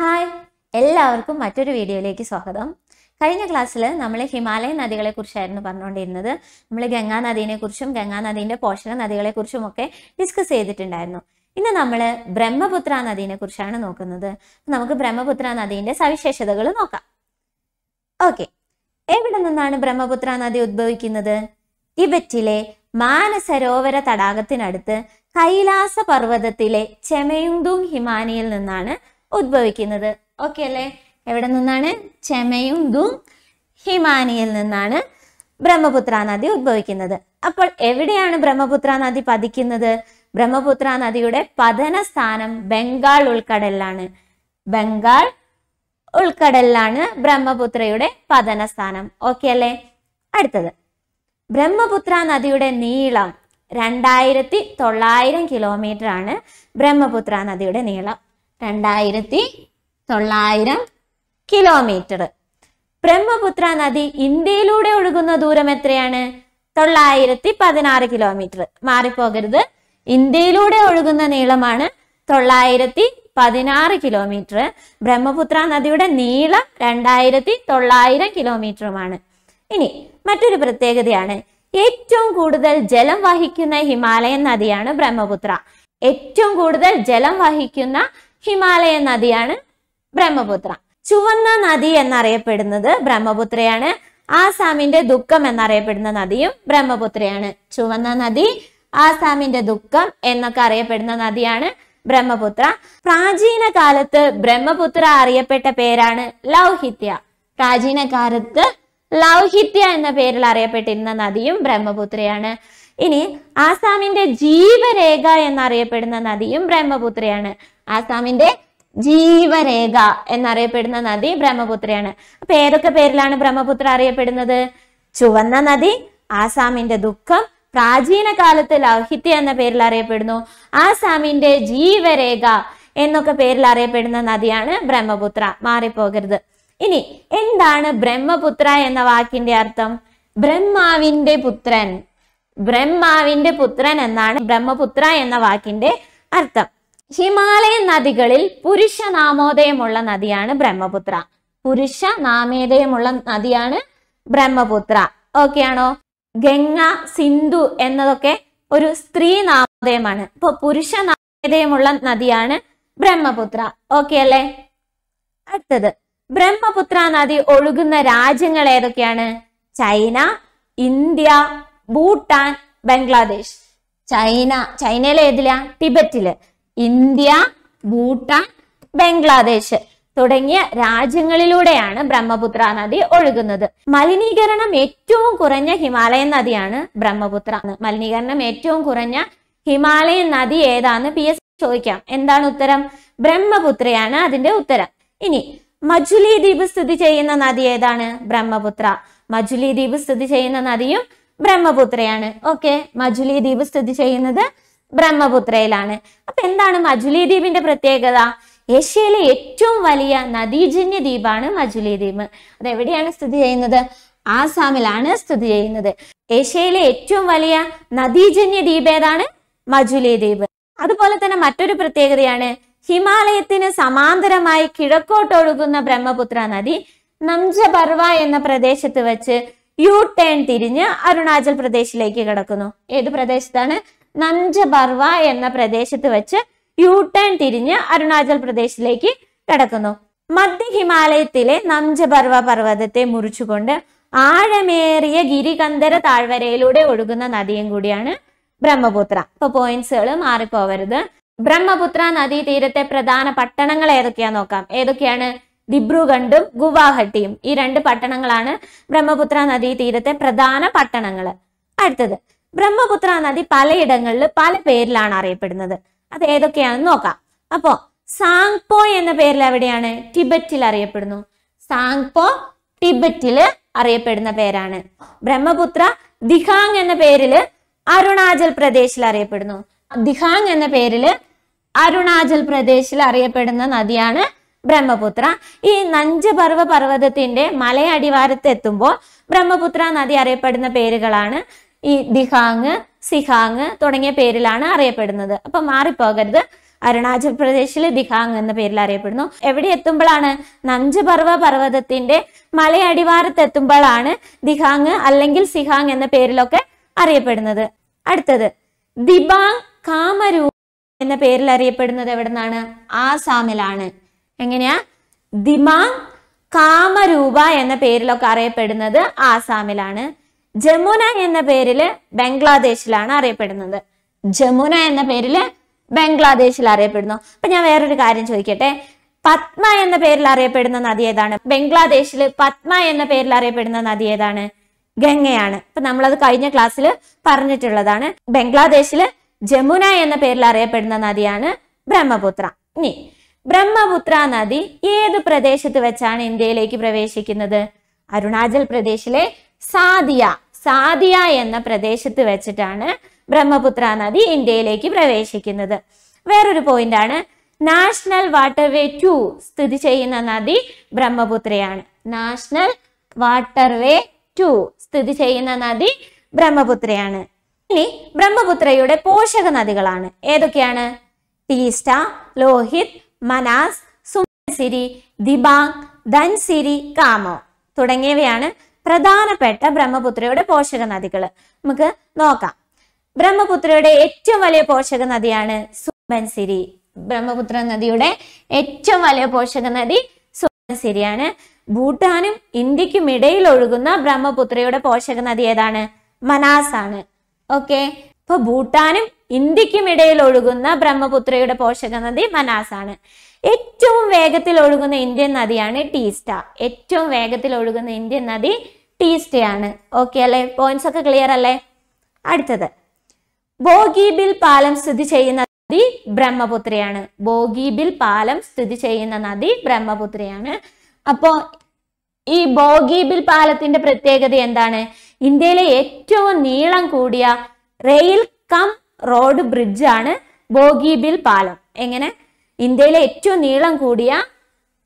Hi എല്ലാവർക്കും മറ്റൊരു വീഡിയോയിലേക്ക് സ്വാഗതം. കഴിഞ്ഞ ക്ലാസ്സിൽ നമ്മൾ ഹിമാലയൻ നദികളെ കുറിച്ചായിരുന്നു പറഞ്ഞുകൊണ്ടിരുന്നത് നമ്മൾ ഗംഗാ നദീനെ കുറിച്ചും ഗംഗാ നദീന്റെ പോഷക നദികളെ കുറിച്ചും ഒക്കെ ഡിസ്കസ് ചെയ്തിട്ടുണ്ടായിരുന്നു. ഇന്ന് നമ്മൾ ബ്രഹ്മപുത്ര നദീനെ കുറിച്ചാണ് നോക്കുന്നത് നമുക്ക് ബ്രഹ്മപുത്ര നദീന്റെ സവിശേഷതകൾ നോക്കാം. ഓക്കെ എവിടെ നിന്നാണ് ബ്രഹ്മപുത്ര നദി ഉദ്ഭവിക്കുന്നത് ടിബറ്റിലെ മാനസരോവര തടാകത്തിനടുത്ത് കൈലാസ പർവതത്തിലെ ചെമയുങ്തുങ് ഹിമാനിയിൽ നിന്നാണ് ഉദ്ഭവിക്കുന്നത്. ഓക്കെ അല്ലേ? എവിടെ നിന്നാണ്? ചെമയുങ്തുങ് ഹിമാനിയിൽ നിന്നാണ് ബ്രഹ്മപുത്ര നദി ഉദ്ഭവിക്കുന്നത്. അപ്പോൾ എവിടെയാണ് ബ്രഹ്മപുത്ര നദി പതിക്കുന്നത്? ബ്രഹ്മപുത്ര നദിയുടെ പതന സ്ഥാനം ബംഗാൾ ഉൾക്കടലിലാണ്. ബംഗാൾ ഉൾക്കടലിലാണ് ബ്രഹ്മപുത്രയുടെ പതന സ്ഥാനം ഓക്കെ അല്ലേ? അടുത്തത്. ബ്രഹ്മപുത്ര നദിയുടെ നീളം രണ്ടായിരത്തി തൊള്ളായിരം കിലോമീറ്റർ ആണ് ബ്രഹ്മപുത്ര നദിയുടെ നീളം. രണ്ടായിരത്തി തൊള്ളായിരം കിലോമീറ്റർ ബ്രഹ്മപുത്ര നദി ഇന്ത്യയിലൂടെ ഒഴുകുന്ന ദൂരം എത്രയാണ്? തൊള്ളായിരത്തി പതിനാറ് കിലോമീറ്റർ മാറിപ്പോകരുത്. ഇന്ത്യയിലൂടെ ഒഴുകുന്ന നീളമാണ് തൊള്ളായിരത്തി പതിനാറ് കിലോമീറ്റർ ബ്രഹ്മപുത്ര നദിയുടെ നീളം രണ്ടായിരത്തി തൊള്ളായിരം കിലോമീറ്ററുമാണ് ഇനി മറ്റൊരു പ്രത്യേകതയാണ്. ഏറ്റവും കൂടുതൽ ജലം വഹിക്കുന്ന ഹിമാലയൻ നദിയാണ് ബ്രഹ്മപുത്ര. ഏറ്റവും കൂടുതൽ ജലം വഹിക്കുന്ന ഹിമാലയൻ നദിയാണ് ബ്രഹ്മപുത്ര. ചുവന്ന നദി എന്നറിയപ്പെടുന്നത് ബ്രഹ്മപുത്രയാണ്. ആസാമിന്റെ ദുഃഖം എന്നറിയപ്പെടുന്ന നദിയും ബ്രഹ്മപുത്രയാണ്. ചുവന്ന നദി ആസാമിന്റെ ദുഃഖം എന്നൊക്കെ അറിയപ്പെടുന്ന നദിയാണ് ബ്രഹ്മപുത്ര. പ്രാചീന കാലത്ത് ബ്രഹ്മപുത്ര അറിയപ്പെട്ട പേരാണ് ലൗഹിത്യ. പ്രാചീന കാലത്ത് ലൗഹിത്യ എന്ന പേരിൽ അറിയപ്പെട്ടിരുന്ന നദിയും ബ്രഹ്മപുത്രയാണ്. ഇനി ആസാമിന്റെ ജീവരേഖ എന്നറിയപ്പെടുന്ന നദിയും ബ്രഹ്മപുത്രയാണ്. ആസാമിന്റെ ജീവരേഖ എന്നറിയപ്പെടുന്ന നദി ബ്രഹ്മപുത്രയാണ്. അപ്പൊ ഏതൊക്കെ പേരിലാണ് ബ്രഹ്മപുത്ര അറിയപ്പെടുന്നത്? ചുവന്ന നദി ആസാമിന്റെ ദുഃഖം പ്രാചീന കാലത്ത് ലൗഹിത്യ എന്ന പേരിൽ അറിയപ്പെടുന്നു. ആസാമിന്റെ ജീവരേഖ എന്നൊക്കെ പേരിൽ അറിയപ്പെടുന്ന നദിയാണ് ബ്രഹ്മപുത്ര. മാറിപ്പോകരുത്. ഇനി എന്താണ് ബ്രഹ്മപുത്ര എന്ന വാക്കിന്റെ അർത്ഥം? ബ്രഹ്മാവിന്റെ പുത്രൻ. ബ്രഹ്മാവിന്റെ പുത്രൻ എന്നാണ് ബ്രഹ്മപുത്ര എന്ന വാക്കിന്റെ അർത്ഥം. ഹിമാലയൻ നദികളിൽ പുരുഷ നാമോദയമുള്ള നദിയാണ് ബ്രഹ്മപുത്ര. പുരുഷ നാമേദയമുള്ള നദിയാണ് ബ്രഹ്മപുത്ര. ഓക്കെ ആണോ? ഗംഗ സിന്ധു എന്നതൊക്കെ ഒരു സ്ത്രീ നാമോദയമാണ്. ഇപ്പൊ പുരുഷ നാമേദയമുള്ള നദിയാണ് ബ്രഹ്മപുത്ര. ഓക്കെ അല്ലേ? അടുത്തത്. ബ്രഹ്മപുത്ര നദി ഒഴുകുന്ന രാജ്യങ്ങൾ ഏതൊക്കെയാണ്? China India Bhutan Bangladesh. China. ചൈനയിലെ ഏതിലാ? ടിബറ്റിൽ. ഇന്ത്യ ഭൂട്ടാൻ ബംഗ്ലാദേശ് തുടങ്ങിയ രാജ്യങ്ങളിലൂടെയാണ് ബ്രഹ്മപുത്ര നദി ഒഴുകുന്നത്. മലിനീകരണം ഏറ്റവും കുറഞ്ഞ ഹിമാലയൻ നദിയാണ് ബ്രഹ്മപുത്ര. മലിനീകരണം ഏറ്റവും കുറഞ്ഞ ഹിമാലയൻ നദി ഏതാന്ന് പി എസ് ചോദിക്കാം. എന്താണ് ഉത്തരം? ബ്രഹ്മപുത്രയാണ് അതിന്റെ ഉത്തരം. ഇനി മജുലി ദ്വീപ് സ്ഥിതി ചെയ്യുന്ന നദി ഏതാണ്? ബ്രഹ്മപുത്ര. മജുലി ദ്വീപ് സ്ഥിതി ചെയ്യുന്ന നദിയും ബ്രഹ്മപുത്രയാണ്. ഓക്കെ മജുലി ദ്വീപ് സ്ഥിതി ചെയ്യുന്നത് ബ്രഹ്മപുത്രയിലാണ്. അപ്പൊ എന്താണ് മജുലി ദ്വീപിന്റെ പ്രത്യേകത? ഏഷ്യയിലെ ഏറ്റവും വലിയ നദീജന്യ ദ്വീപാണ് മജുലി ദ്വീപ് അത് എവിടെയാണ് സ്ഥിതി ചെയ്യുന്നത്? ആസാമിലാണ് സ്ഥിതി ചെയ്യുന്നത്. ഏഷ്യയിലെ ഏറ്റവും വലിയ നദീജന്യ ദ്വീപ് ഏതാണ്? മജുലി ദ്വീപ് അതുപോലെ തന്നെ മറ്റൊരു പ്രത്യേകതയാണ് ഹിമാലയത്തിന് സമാന്തരമായി കിഴക്കോട്ടൊഴുകുന്ന ബ്രഹ്മപുത്ര നദി നംജപർവ എന്ന പ്രദേശത്ത് വെച്ച് യു ടേൺ തിരിഞ്ഞ് അരുണാചൽ പ്രദേശിലേക്ക് കിടക്കുന്നു. ഏത് പ്രദേശത്താണ്? നംജബർവ എന്ന പ്രദേശത്ത് വെച്ച് യു ടേൺ തിരിഞ്ഞ് അരുണാചൽ പ്രദേശിലേക്ക് കടക്കുന്നു. മധ്യ ഹിമാലയത്തിലെ നംജബർവ പർവതത്തെ മുറിച്ചുകൊണ്ട് ആഴമേറിയ ഗിരികന്ധര താഴ്വരയിലൂടെ ഒഴുകുന്ന നദിയും കൂടിയാണ് ബ്രഹ്മപുത്ര. ഇപ്പൊ പോയിന്റ്സുകൾ മാറിപ്പോവരുത്. ബ്രഹ്മപുത്ര നദീ തീരത്തെ പ്രധാന പട്ടണങ്ങൾ ഏതൊക്കെയാ നോക്കാം? ഏതൊക്കെയാണ്? ദിബ്രുഗണ്ടും ഗുവാഹട്ടിയും. ഈ രണ്ട് പട്ടണങ്ങളാണ് ബ്രഹ്മപുത്ര നദീ തീരത്തെ പ്രധാന പട്ടണങ്ങൾ അടുത്തത് ബ്രഹ്മപുത്ര നദി പലയിടങ്ങളിൽ പല പേരിലാണ് അറിയപ്പെടുന്നത്. അത് ഏതൊക്കെയാണെന്ന് നോക്കാം. അപ്പോ സാങ്പോ എന്ന പേരിൽ എവിടെയാണ്? ടിബറ്റിൽ അറിയപ്പെടുന്നു. സാങ്പോ ടിബറ്റിൽ അറിയപ്പെടുന്ന പേരാണ്. ബ്രഹ്മപുത്ര ദിഹാങ് എന്ന പേരിൽ അരുണാചൽ പ്രദേശിൽ അറിയപ്പെടുന്നു. ദിഹാങ് എന്ന പേരിൽ അരുണാചൽ പ്രദേശിൽ അറിയപ്പെടുന്ന നദിയാണ് ബ്രഹ്മപുത്ര. ഈ നഞ്ചപർവ പർവതത്തിന്റെ മലയടിവാരത്തെത്തുമ്പോൾ ബ്രഹ്മപുത്ര നദി അറിയപ്പെടുന്ന പേരുകളാണ് ഈ ദിഹാങ് സിഹാങ് തുടങ്ങിയ പേരിലാണ് അറിയപ്പെടുന്നത്. അപ്പൊ മാറിപ്പോകരുത്. അരുണാചൽ പ്രദേശിൽ ദിഹാങ് എന്ന പേരിൽ അറിയപ്പെടുന്നു. എവിടെ എത്തുമ്പോഴാണ്? നംജപർവ പർവതത്തിന്റെ മലയടിവാരത്ത് എത്തുമ്പോഴാണ് ദിഹാങ് അല്ലെങ്കിൽ സിഹാങ് എന്ന പേരിലൊക്കെ അറിയപ്പെടുന്നത്. അടുത്തത് ദിബാങ് കാമരൂ എന്ന പേരിൽ അറിയപ്പെടുന്നത് എവിടുന്നാണ്? ആസാമിലാണ്. എങ്ങനെയാ? ദിമാങ് കാമരൂപ എന്ന പേരിലൊക്കെ അറിയപ്പെടുന്നത് ആസാമിലാണ്. ജമുന എന്ന പേരിൽ ബംഗ്ലാദേശിലാണ് അറിയപ്പെടുന്നത്. ജമുന എന്ന പേരിൽ ബംഗ്ലാദേശിൽ അറിയപ്പെടുന്നു. അപ്പൊ ഞാൻ വേറൊരു കാര്യം ചോദിക്കട്ടെ. പത്മ എന്ന പേരിൽ അറിയപ്പെടുന്ന നദി ഏതാണ്? ബംഗ്ലാദേശിൽ പത്മ എന്ന പേരിൽ അറിയപ്പെടുന്ന നദി ഏതാണ്? ഗംഗയാണ്. അപ്പൊ നമ്മളത് കഴിഞ്ഞ ക്ലാസ്സിൽ പറഞ്ഞിട്ടുള്ളതാണ്. ബംഗ്ലാദേശിൽ ജമുന എന്ന പേരിൽ അറിയപ്പെടുന്ന നദിയാണ് ബ്രഹ്മപുത്ര. ഇനി ബ്രഹ്മപുത്ര നദി ഏത് പ്രദേശത്ത് വെച്ചാണ് ഇന്ത്യയിലേക്ക് പ്രവേശിക്കുന്നത്? അരുണാചൽ പ്രദേശിലെ സാദിയ. സാദിയ എന്ന പ്രദേശത്ത് വെച്ചിട്ടാണ് ബ്രഹ്മപുത്ര നദി ഇന്ത്യയിലേക്ക് പ്രവേശിക്കുന്നത്. വേറൊരു പോയിന്റ് ആണ്. നാഷണൽ വാട്ടർവേ ടു സ്ഥിതി ചെയ്യുന്ന നദി ബ്രഹ്മപുത്രയാണ്. നാഷണൽ വാട്ടർവേ ടു സ്ഥിതി ചെയ്യുന്ന നദി ബ്രഹ്മപുത്രയാണ്. ഇനി ബ്രഹ്മപുത്രയുടെ പോഷക നദികളാണ്. ഏതൊക്കെയാണ്? ടീസ്റ്റ ലോഹിത് മനാസ് സുമസിരി ദിബാങ് ധൻസിരി കാമോ തുടങ്ങിയവയാണ് പ്രധാനപ്പെട്ട ബ്രഹ്മപുത്രയുടെ പോഷക നദികൾ നമുക്ക് നോക്കാം. ബ്രഹ്മപുത്രയുടെ ഏറ്റവും വലിയ പോഷക നദിയാണ് സുബൻസിരി ബ്രഹ്മപുത്ര നദിയുടെ ഏറ്റവും വലിയ പോഷക നദി സുബൻസിരിയാണ് ഭൂട്ടാനും ഇന്ത്യക്കും ഇടയിൽ ഒഴുകുന്ന ബ്രഹ്മപുത്രയുടെ പോഷക നദി ഏതാണ്? മനാസ് ആണ്. ഓക്കെ. ഇപ്പൊ ഭൂട്ടാനും ഇന്ത്യക്കും ഇടയിൽ ഒഴുകുന്ന ബ്രഹ്മപുത്രയുടെ പോഷക നദി മനാസ് ആണ്. ഏറ്റവും വേഗത്തിൽ ഒഴുകുന്ന ഇന്ത്യൻ നദിയാണ് ടീസ്റ്റ. ഏറ്റവും വേഗത്തിൽ ഒഴുകുന്ന ഇന്ത്യൻ നദി ടീസ്റ്റയാണ്. ഓക്കെ അല്ലേ? പോയിന്റ്സ് ഒക്കെ ക്ലിയർ അല്ലേ? അടുത്തത്. ബോഗിബിൽ പാലം സ്ഥിതി ചെയ്യുന്ന നദി ബ്രഹ്മപുത്രയാണ്. ബോഗിബിൽ പാലം സ്ഥിതി ചെയ്യുന്ന നദി ബ്രഹ്മപുത്രയാണ്. അപ്പോ ഈ ബോഗിബിൽ പാലത്തിന്റെ പ്രത്യേകത എന്താണ്? ഇന്ത്യയിലെ ഏറ്റവും നീളം കൂടിയ റെയിൽ കം റോഡ് ബ്രിഡ്ജ് ആണ് ബോഗിബിൽ പാലം. എങ്ങനെ? ഇന്ത്യയിലെ ഏറ്റവും നീളം കൂടിയ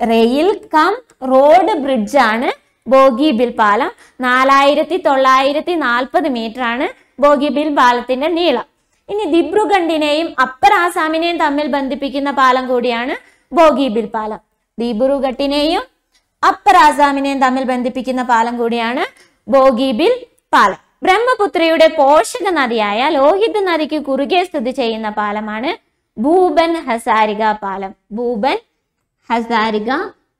റെയിൽ കം റോഡ് ബ്രിഡ്ജ് ആണ് ബോഗിബിൽ പാലം. നാലായിരത്തി തൊള്ളായിരത്തി നാൽപ്പത് മീറ്റർ ആണ് ബോഗിബിൽ പാലത്തിന്റെ നീളം. ഇനി ദിബ്രുഗഡിനെയും അപ്പർ ആസാമിനെയും തമ്മിൽ ബന്ധിപ്പിക്കുന്ന പാലം കൂടിയാണ് ബോഗിബിൽ പാലം. ദിബ്രുഗഡിനെയും അപ്പർ ആസാമിനെയും തമ്മിൽ ബന്ധിപ്പിക്കുന്ന പാലം കൂടിയാണ് ബോഗിബിൽ പാലം. ബ്രഹ്മപുത്രയുടെ പോഷക നദിയായ ലോഹിത് നദിക്ക് കുറുകെ സ്ഥിതി ചെയ്യുന്ന പാലമാണ് ഭൂബൻ ഹസാരിക പാലം. ഭൂപൻ ഹസാരിക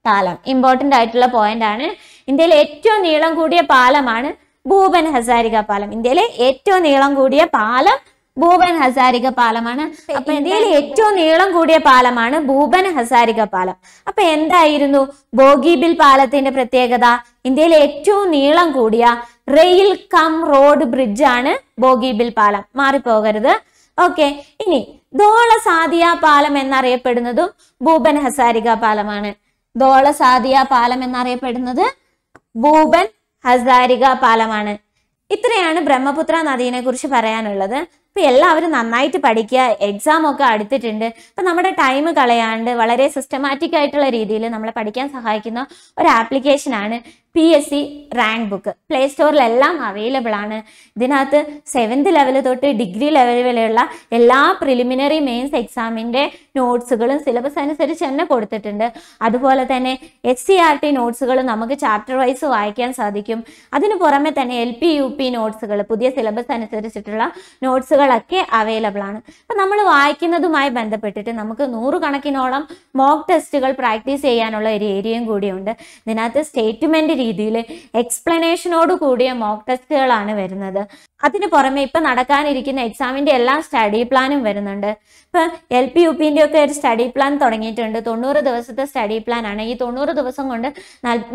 പാലം. ഇമ്പോർട്ടന്റ് ആയിട്ടുള്ള പോയിന്റ് ആണ്. ഇന്ത്യയിലെ ഏറ്റവും നീളം കൂടിയ പാലമാണ് ഭൂപൻ ഹസാരിക പാലം. ഇന്ത്യയിലെ ഏറ്റവും നീളം കൂടിയ പാലം ഭൂപൻ ഹസാരിക പാലമാണ്. അപ്പൊ ഇന്ത്യയിലെ ഏറ്റവും നീളം കൂടിയ പാലമാണ് ഭൂപൻ ഹസാരിക പാലം. അപ്പൊ എന്തായിരുന്നു ബോഗിബിൽ പാലത്തിന്റെ പ്രത്യേകത? ഇന്ത്യയിലെ ഏറ്റവും നീളം കൂടിയ റെയിൽ കം റോഡ് ബ്രിഡ്ജ് ആണ് ബോഗിബിൽ പാലം. മാറിപ്പോകരുത്. ഓക്കെ ഇനി ദോള സാദിയ പാലം എന്നറിയപ്പെടുന്നതും ഭൂപൻ ഹസാരിക പാലമാണ് ദോള സാദിയ പാലം എന്നറിയപ്പെടുന്നത് ഭൂപൻ ഹസാരിക പാലമാണ് ഇത്രയാണ് ബ്രഹ്മപുത്ര നദീനെ കുറിച്ച് പറയാനുള്ളത്. അപ്പൊ എല്ലാവരും നന്നായിട്ട് പഠിക്കുക എക്സാം ഒക്കെ അടുത്തിട്ടുണ്ട്. അപ്പൊ നമ്മുടെ ടൈം കളയാണ്ട് വളരെ സിസ്റ്റമാറ്റിക് ആയിട്ടുള്ള രീതിയിൽ നമ്മളെ പഠിക്കാൻ സഹായിക്കുന്ന ഒരു ആപ്ലിക്കേഷൻ ആണ് P S C rank book play സ്റ്റോറിലെല്ലാം available ആണ്. ഇതിനകത്ത് സെവൻത് ലെവൽ തൊട്ട് ഡിഗ്രി ലെവൽ വരെയുള്ള എല്ലാ പ്രിലിമിനറി മെയിൻസ് എക്സാമിന്റെ നോട്ട്സുകളും സിലബസ് അനുസരിച്ച് തന്നെ കൊടുത്തിട്ടുണ്ട്. അതുപോലെ തന്നെ എസ് സി ആർ ടി നോട്ട്സുകൾ നമുക്ക് ചാപ്റ്റർ വൈസ് വായിക്കാൻ സാധിക്കും. അതിന് പുറമെ തന്നെ എൽ പി യു പി നോട്ട്സുകൾ പുതിയ സിലബസ് അനുസരിച്ചിട്ടുള്ള നോട്ട്സുകളൊക്കെ അവൈലബിൾ ആണ്. അപ്പം നമ്മൾ വായിക്കുന്നതുമായി ബന്ധപ്പെട്ടിട്ട് നമുക്ക് നൂറുകണക്കിനോളം മോക്ക് ടെസ്റ്റുകൾ പ്രാക്ടീസ് ചെയ്യാനുള്ള ഒരു ഏരിയയും കൂടിയുണ്ട്. ഇതിനകത്ത് സ്റ്റേറ്റ്മെന്റ് രീതിയിൽ എക്സ്പ്ലനേഷനോട് കൂടിയ മോക്ക് ടെസ്റ്റുകളാണ് വരുന്നത്. അതിന് പുറമെ ഇപ്പൊ നടക്കാനിരിക്കുന്ന എക്സാമിന്റെ എല്ലാ സ്റ്റഡി പ്ലാനും വരുന്നുണ്ട്. ഇപ്പൊ എൽ പി യു പിന്റെ ഒക്കെ ഒരു സ്റ്റഡി പ്ലാൻ തുടങ്ങിയിട്ടുണ്ട്. തൊണ്ണൂറ് ദിവസത്തെ സ്റ്റഡി പ്ലാൻ ആണ്. ഈ തൊണ്ണൂറ് ദിവസം കൊണ്ട്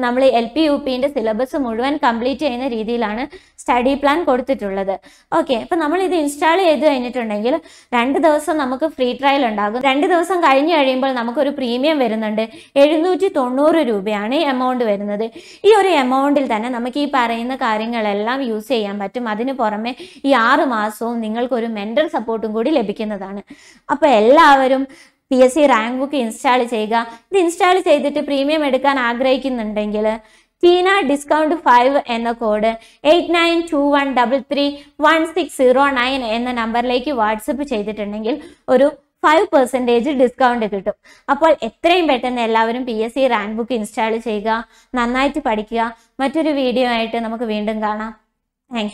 നമ്മൾ എൽ പി യു പിന്റെ സിലബസ് മുഴുവൻ കംപ്ലീറ്റ് ചെയ്യുന്ന രീതിയിലാണ് സ്റ്റഡി പ്ലാൻ കൊടുത്തിട്ടുള്ളത്. ഓക്കെ അപ്പൊ നമ്മൾ ഇത് ഇൻസ്റ്റാൾ ചെയ്ത് കഴിഞ്ഞിട്ടുണ്ടെങ്കിൽ രണ്ട് ദിവസം നമുക്ക് ഫ്രീ ട്രയൽ ഉണ്ടാകും. രണ്ട് ദിവസം കഴിഞ്ഞു കഴിയുമ്പോൾ നമുക്കൊരു പ്രീമിയം വരുന്നുണ്ട്. എഴുന്നൂറ്റി തൊണ്ണൂറ് രൂപയാണ് എമൗണ്ട് വരുന്നത്. ഈ ഒരു എമൗണ്ടിൽ തന്നെ നമുക്ക് ഈ പറയുന്ന കാര്യങ്ങളെല്ലാം യൂസ് ചെയ്യാൻ പറ്റും. അതിന് ഈ ആറ് മാസവും നിങ്ങൾക്കൊരു മെന്റൽ സപ്പോർട്ടും കൂടി ലഭിക്കുന്നതാണ്. അപ്പോൾ എല്ലാവരും P S C rank book install ചെയ്യുക. ഇത് ഇൻസ്റ്റാൾ ചെയ്തിട്ട് പ്രീമിയം എടുക്കാൻ ആഗ്രഹിക്കുന്നുണ്ടെങ്കിൽ ടീന ഡിസ്കൗണ്ട് ഫൈവ് എന്ന code eight nine two one double three one six zero nine എന്ന നമ്പറിലേക്ക് വാട്സപ്പ് ചെയ്തിട്ടുണ്ടെങ്കിൽ ഒരു ഫൈവ് പെർസെന്റേജ് ഡിസ്കൗണ്ട് കിട്ടും. അപ്പോൾ എത്രയും പെട്ടെന്ന് എല്ലാവരും P S C rank book install ചെയ്യുക. നന്നായിട്ട് പഠിക്കുക. മറ്റൊരു വീഡിയോ ആയിട്ട് നമുക്ക് വീണ്ടും കാണാം. താങ്ക്